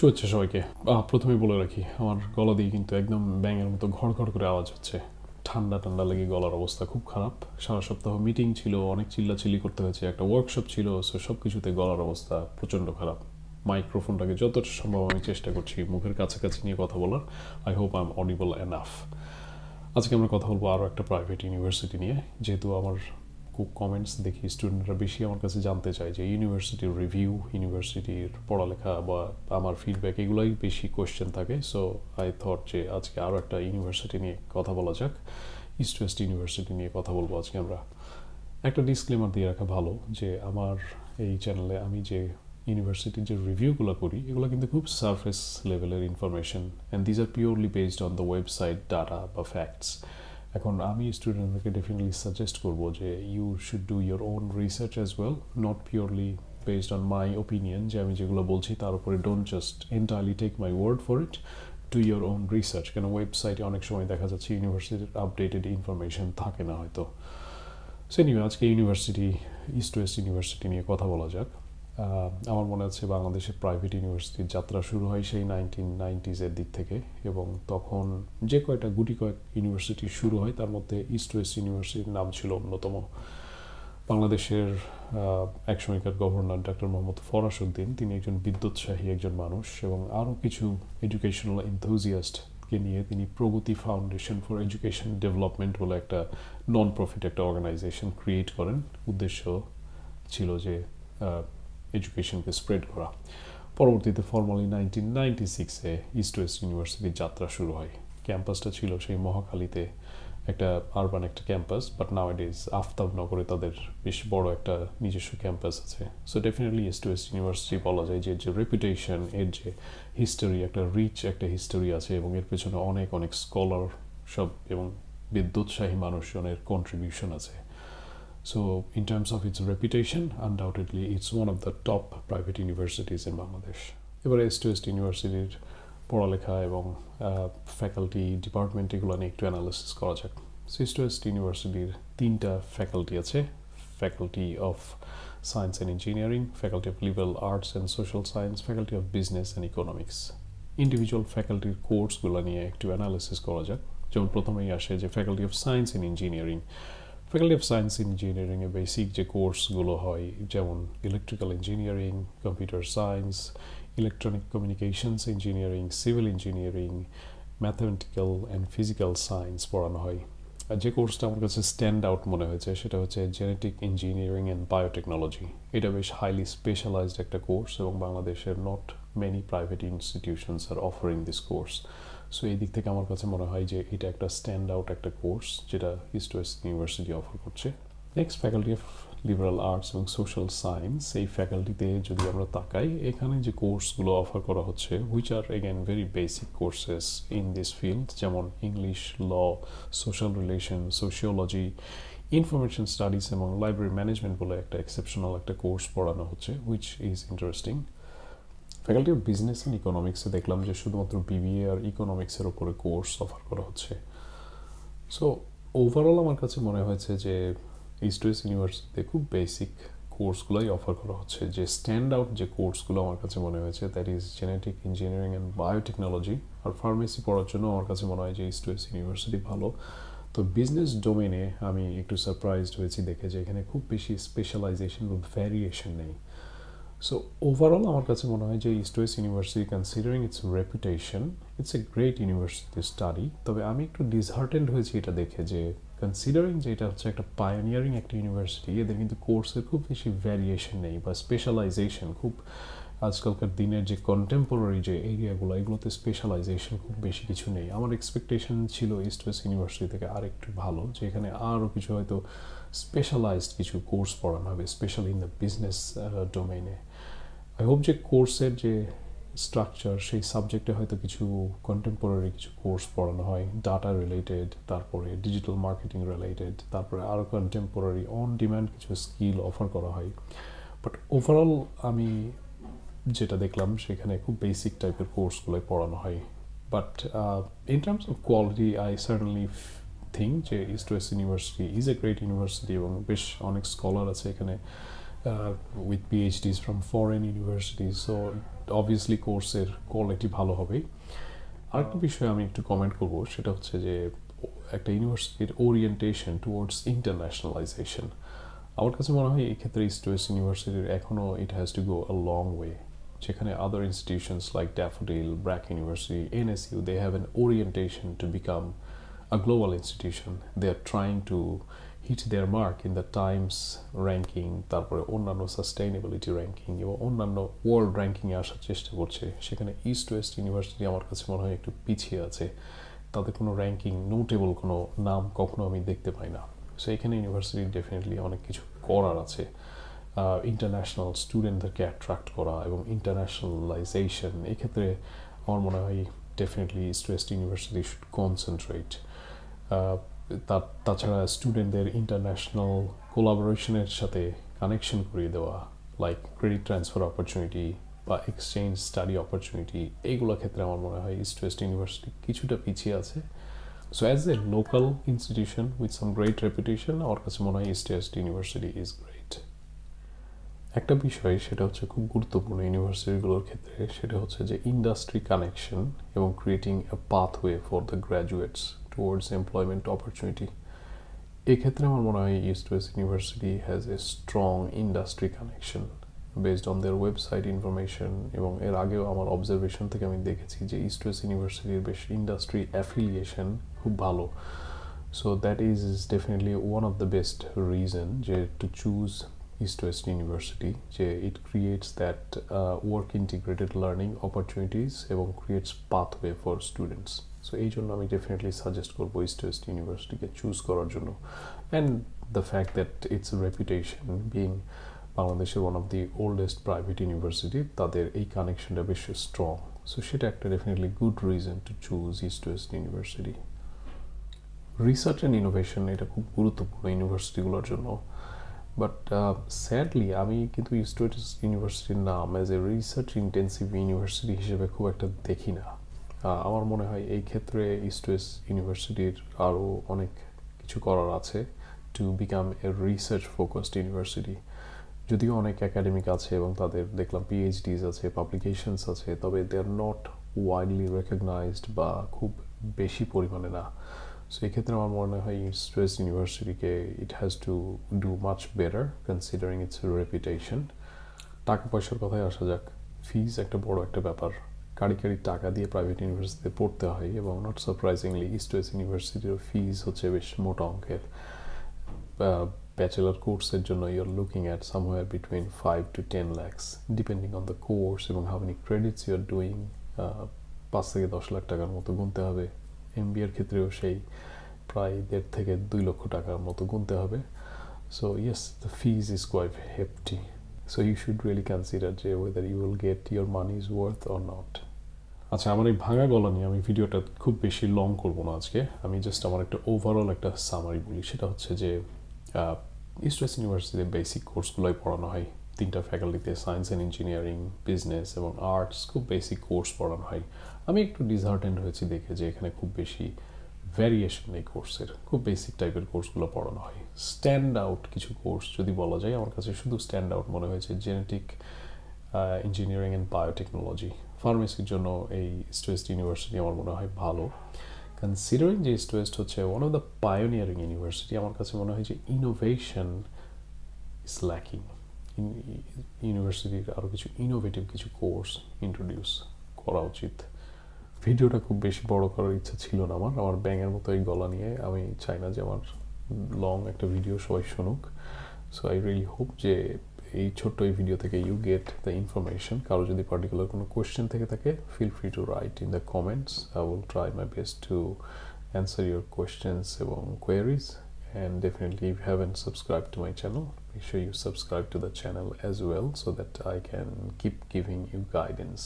শুভেচ্ছা সবাইকে। আহ, প্রথমেই বলে রাখি আমার গলা দিয়ে কিন্তু একদম ব্যাঙের মতো ঘড় ঘড় করে আওয়াজ হচ্ছে। ঠান্ডা ঠান্ডা লেগে গলার অবস্থা খুব খারাপ। সারা সপ্তাহ মিটিং ছিল অনেক চিল্লাচিল্লি করতে হয়েছে একটা ওয়ার্কশপ ছিল সো সব কিছুতে গলার অবস্থা প্রচণ্ড খারাপ। মাইক্রোফোনটাকে যতটা সম্ভব আমি চেষ্টা করছি মুখের কাছাকাছি নিয়ে কথা বলার। I hope I am audible enough আজকে আমরা কথা বলব আরও একটা প্রাইভেট ইউনিভার্সিটি নিয়ে যেহেতু আমার খুব কমেন্টস দেখি স্টুডেন্টরা বেশি আমার কাছে জানতে চায় যে ইউনিভার্সিটির রিভিউ ইউনিভার্সিটির পড়ালেখা বা আমার ফিডব্যাক এগুলোই বেশি কোয়েশ্চেন থাকে। সো আই থট যে আজকে আরও একটা ইউনিভার্সিটি নিয়ে কথা বলা যাক। ইস্ট ওয়েস্ট ইউনিভার্সিটি নিয়ে কথা বলব আজকে আমরা। একটা ডিসক্লেমার দিয়ে রাখা ভালো যে আমার এই চ্যানেলে আমি যে ইউনিভার্সিটির যে রিভিউগুলো করি, এগুলো কিন্তু খুব সারফেস লেভেলের information and these are purely based on the website data বা ফ্যাক্টস এখন আমি স্টুডেন্টদেরকে ডেফিনেটলি সাজেস্ট করব যে you should do your own research as well not purely based on my opinion যে আমি যেগুলো বলছি তার উপরে don't just entirely take my word for it do your own research কেন ওয়েবসাইটে অনেক সময় দেখা যাচ্ছে ইউনিভার্সিটির আপডেটেড ইনফরমেশন থাকে না হয়তো। সো এনিওয়ে আজকে ইউনিভার্সিটি ইস্ট ওয়েস্ট ইউনিভার্সিটি নিয়ে কথা বলা যাক। আমার মনে আছে বাংলাদেশের প্রাইভেট ইউনিভার্সিটির যাত্রা শুরু হয় সেই নাইনটিন নাইনটিজের দিক থেকে এবং তখন যে কয়টা গুটি কয়েক ইউনিভার্সিটি শুরু হয় তার মধ্যে ইস্ট ওয়েস্ট ইউনিভার্সিটির নাম ছিল অন্যতম। বাংলাদেশের আহ, এক সময়কার governor doctor Mohammad Farashuddin তিনি একজন বিদ্যুৎসাহী একজন মানুষ এবং আরও কিছু এডুকেশনাল এনথুজিয়াস্টকে নিয়ে তিনি Pragati foundation for education development বলে একটা নন প্রফিট একটা অর্গানাইজেশন ক্রিয়েট করেন। উদ্দেশ্য ছিল যে এডুকেশনকে স্প্রেড করা। পরবর্তীতে ফর্মালি নাইনটিন নাইনটি সিক্সে ইস্ট ওয়েস্ট ইউনিভার্সিটির যাত্রা শুরু হয়। ক্যাম্পাসটা ছিল সেই মহাখালীতে একটা আরবান একটা campus but now it is আফতাবনগরে তাদের বেশ বড় একটা নিজস্ব ক্যাম্পাস আছে। So definitely East West University বলা যায় যে যে রেপুটেশন এর যে হিস্টোরি একটা রিচ একটা হিস্টোরি আছে এবং এর পেছনে অনেক অনেক স্কলার সব এবং বিদ্যুৎসাহী মানুষজনের কন্ট্রিবিউশন আছে। So, in terms of its reputation, undoubtedly it's one of the top private universities in Bangladesh. এবারে এস টু এস্ট ইউনিভার্সিটির পড়ালেখা এবং ফ্যাকাল্টি ডিপার্টমেন্ট এগুলো নিয়ে একটু অ্যানালিসিস করা যাক। এস টু এস্ট ইউনিভার্সিটির তিনটা ফ্যাকাল্টি আছে। Faculty of science and engineering faculty of liberal arts and social science faculty of business and economics individual ফ্যাকাল্টির কোর্সগুলো নিয়ে একটু অ্যানালিসিস করা যাক। যেমন প্রথমেই আসে যে faculty of science and engineering faculty of science ইঞ্জিনিয়ারিংয়ে বেসিক যে কোর্সগুলো হয়, যেমন electrical engineering computer science electronic communications engineering civil engineering mathematical and physical science পড়ানো হয়। আর যে কোর্সটা আমার কাছে স্ট্যান্ড আউট মনে হয়েছে, সেটা হচ্ছে জেনেটিক ইঞ্জিনিয়ারিং অ্যান্ড বায়োটেকনোলজি এটা বেশ হাইলি স্পেশালাইজড একটা কোর্স এবং বাংলাদেশের not many private institutions are offering this course so এই দিক থেকে আমার কাছে মনে হয় যে এটা একটা স্ট্যান্ড আউট একটা কোর্স যেটা ইস্ট ওয়েস্ট ইউনিভার্সিটি অফার করছে। Next faculty of liberal arts এবং সোশ্যাল সায়েন্স এই ফ্যাকাল্টিতে যদি আমরা তাকাই, এখানে যে কোর্সগুলো অফার করা হচ্ছে which are again very basic courses in this field যেমন English law social relation sociology information studies এবং লাইব্রেরি ম্যানেজমেন্ট বলে একটা এক্সেপশনাল একটা কোর্স পড়ানো হচ্ছে which is interesting faculty of business and ইকোনমিক্সে দেখলাম যে শুধুমাত্র বিবিএ আর ইকোনমিক্সের ওপরে কোর্স অফার করা হচ্ছে। সো ওভারঅল আমার কাছে মনে হয়েছে যে ইস্ট ওয়েস্ট ইউনিভার্সিটিতে খুব বেসিক কোর্সগুলোই অফার করা হচ্ছে। যে স্ট্যান্ড আউট যে কোর্সগুলো আমার কাছে মনে হয়েছে that is genetic engineering and biotechnology R pharmacy পড়ার জন্য আমার কাছে মনে হয় যে ইস্ট ওয়েস্ট ইউনিভার্সিটি ভালো। তো বিজনেস ডোমেনে আমি একটু সারপ্রাইজড হয়েছি দেখে যে এখানে খুব বেশি স্পেশালাইজেশন বা ভ্যারিয়েশন নেই। সো ওভারঅল আমার কাছে মনে হয় যে East West University considering its reputation it's a great university study তবে আমি একটু ডিসহার্টেন্ড হয়েছি এটা দেখে যে কনসিডারিং যে এটা হচ্ছে একটা পায়োনিয়ারিং একটা ইউনিভার্সিটি এদের কিন্তু কোর্সের খুব বেশি ভ্যারিয়েশন নেই বা স্পেশালাইজেশন খুব, আজকালকার দিনের যে কন্টেম্পোরারি যে এরিয়াগুলো এগুলোতে স্পেশালাইজেশন খুব বেশি কিছু নেই। আমার এক্সপেকটেশন ছিল ইস্ট ওয়েস্ট ইউনিভার্সিটি থেকে আর একটু ভালো যে এখানে আরও কিছু হয়তো স্পেশালাইজড কিছু কোর্স পড়ানো হবে স্পেশালি ইন দ্য বিজনেস ডোমেইনে আই হোপ যে কোর্সের যে স্ট্রাকচার সেই সাবজেক্টে হয়তো কিছু কন্টেম্পোরারি কিছু কোর্স পড়ানো হয় ডাটা রিলেটেড তারপরে ডিজিটাল মার্কেটিং রিলেটেড তারপরে আরও কন্টেম্পোরারি অন ডিম্যান্ড কিছু স্কিল অফার করা হয়। বাট ওভারঅল আমি যেটা দেখলাম, সেখানে খুব বেসিক টাইপের কোর্সগুলোই পড়ানো হয়। But in terms of quality I certainly think যে East West University is a great university এবং বেশ অনেক স্কলার আছে এখানে। Uh, with PhDs from foreign universities. So obviously কোর্সের কোয়ালিটি ভালো হবেই। আরেকটা বিষয় আমি একটু কমেন্ট করব সেটা হচ্ছে যে একটা ইউনিভার্সিটির ওরিয়েন্টেশন টুয়ার্ডস ইন্টারন্যাশনালাইজেশন আমার কাছে মনে হয় এই ক্ষেত্রে ইস্ট ওয়েস্ট ইউনিভার্সিটির এখনও it has to go a long way যেখানে other institutions like Daffodil BRAC University NSU they have an orientation to become a global institution. They are trying to hit their mark in the times ranking, তারপরে অন্যান্য sustainability ranking এবং অন্যান্য world র্যাঙ্কিংয়ে আসার চেষ্টা করছে। সেখানে ইস্ট ওয়েস্ট ইউনিভার্সিটি আমার কাছে মনে হয় একটু পিছিয়ে আছে। তাদের কোনো র্যাঙ্কিং নোটেবল কোনো নাম কখনো আমি দেখতে পাই না। সো এখানে ইউনিভার্সিটি ডেফিনেটলি অনেক কিছু করার আছে। ইন্টারন্যাশনাল স্টুডেন্টদেরকে অ্যাট্রাক্ট করা এবং ইন্টারন্যাশনালাইজেশন এক্ষেত্রে আমার মনে হয় definitely East West University should concentrate তাছাড়া স্টুডেন্টদের ইন্টারন্যাশনাল কোলাবোরেশনের সাথে কানেকশন করিয়ে দেওয়া লাইক ক্রেডিট ট্রান্সফার অপরচুনিটি বা এক্সচেঞ্জ স্টাডি অপরচুনিটি এইগুলো ক্ষেত্রে আমার মনে হয় ইস্ট ওয়েস্ট ইউনিভার্সিটি কিছুটা পিছিয়ে আছে। So as a local institution with some great reputation আমার কাছে মনে হয় East West University is great একটা বিষয় সেটা হচ্ছে খুব গুরুত্বপূর্ণ ইউনিভার্সিটিগুলোর ক্ষেত্রে, সেটা হচ্ছে যে ইন্ডাস্ট্রি কানেকশন এবং creating a pathway for the graduates towards employment opportunity এক্ষেত্রে আমার মনে হয় East West University has a strong industry connection based on their website information এবং এর আগেও আমার অবজারভেশন থেকে আমি দেখেছি যে ইস্ট ওয়েস্ট ইউনিভার্সিটির বেশ ইন্ডাস্ট্রি অ্যাফিলিয়েশন খুব ভালো। So that is is definitely one of the best reason যে to choose East West University যে it creates that uh, work integrated learning opportunities এবং creates pathway for students. So এই জন্য আমি ডেফিনেটলি সাজেস্ট করব ইস্ট ওয়েস্ট ইউনিভার্সিটিকে choose করার জন্য। And the fact that its reputation being বাংলাদেশের one of the oldest private university তাদের এই কানেকশনটা বেশ স্ট্রং সো সেটা একটা definitely good reason to choose East West University research and innovation এটা খুব গুরুত্বপূর্ণ ইউনিভার্সিটিগুলোর জন্য। বাট স্যাডলি আমি কিন্তু ইস্ট ওয়েস্ট ইউনিভার্সিটির নাম as a research intensive university হিসেবে খুব একটা দেখি না। আমার মনে হয় এই ক্ষেত্রে ইস্ট ওয়েস্ট ইউনিভার্সিটির আরও অনেক কিছু করার আছে to become a research focused university যদিও অনেক একাডেমিক আছে এবং তাদের দেখলাম পিএইচডিজ আছে পাবলিকেশনস আছে, তবে they are not widely recognised বা খুব বেশি পরিমাণে না। সো এক্ষেত্রে আমার মনে হয় East West ইউনিভার্সিটিকে it has to do much better considering its reputation টাকা পয়সার কথায় আসা যাক ফিজ একটা বড় একটা ব্যাপার। কারি টাকা দিয়ে প্রাইভেট ইউনিভার্সিটিতে পড়তে হয় এবং নট সারপ্রাইজিংলি ইস্ট ওয়েস্ট ইউনিভার্সিটির ফিজ হচ্ছে বেশ মোটা অঙ্কের। ব্যাচেলার কোর্সের জন্য you are looking at somewhere between five to ten lakhs depending on the course এবং how many credits you are doing পাঁচ থেকে দশ লাখ টাকার মতো গুনতে হবে। এম এর ক্ষেত্রেও সেই প্রায় দেড় থেকে দুই লক্ষ টাকার মতো গুনতে হবে। So yes the fees is quite hefty so you should really consider যে whether you will get your money is worth or not আচ্ছা আমার এই ভাঙা গলা নিয়ে আমি ভিডিওটা খুব বেশি লং করব না আজকে। আমি জাস্ট আমার একটা ওভারঅল একটা সামারি বলি। সেটা হচ্ছে যে ইস্ট ওয়েস্ট ইউনিভার্সিটিতে বেসিক কোর্সগুলোই পড়ানো হয়। তিনটা ফ্যাকাল্টিতে সায়েন্স অ্যান্ড ইঞ্জিনিয়ারিং বিজনেস এবং আর্টস খুব বেসিক কোর্স পড়ানো হয়। আমি একটু ডিসহার্টেন্ড হয়েছি দেখে যে এখানে খুব বেশি ভ্যারিয়েশন এই কোর্সের খুব বেসিক টাইপের কোর্সগুলো পড়ানো হয়। স্ট্যান্ড আউট কিছু কোর্স যদি বলা যায়, আমার কাছে শুধু স্ট্যান্ড আউট মনে হয়েছে জেনেটিক ইঞ্জিনিয়ারিং অ্যান্ড বায়োটেকনোলজি ফার্মেসির জন্য এই ইস্ট ওয়েস্ট ইউনিভার্সিটি আমার মনে হয় ভালো। কনসিডারিং যে ইস্ট ওয়েস্ট হচ্ছে one of the pioneering university আমার কাছে মনে হয় যে ইনোভেশন ইজ ল্যাকিং ইউনিভার্সিটির আরও কিছু ইনোভেটিভ কিছু কোর্স ইন্ট্রোডিউস করা উচিত। ভিডিওটা খুব বেশি বড় করার ইচ্ছা ছিল না আমার। আমার ব্যাঙের মতো এই গলা নিয়ে আমি চাই না যে আমার লং একটা ভিডিও সবাই শুনুক। সো আই রিয়েলি হোপ যে এই ছোট্ট এই ভিডিও থেকে ইউ গেট দ্য ইনফরমেশন কারো যদি পার্টিকুলার কোনো কোয়েশ্চেন থেকে থাকে feel free to write in the comments I will try my best to answer your questions এবং queries and definitely if you haven't subscribed to my channel make sure you subscribe to the channel as well so that I can keep giving you guidance